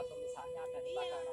atau misalnya daripada iya.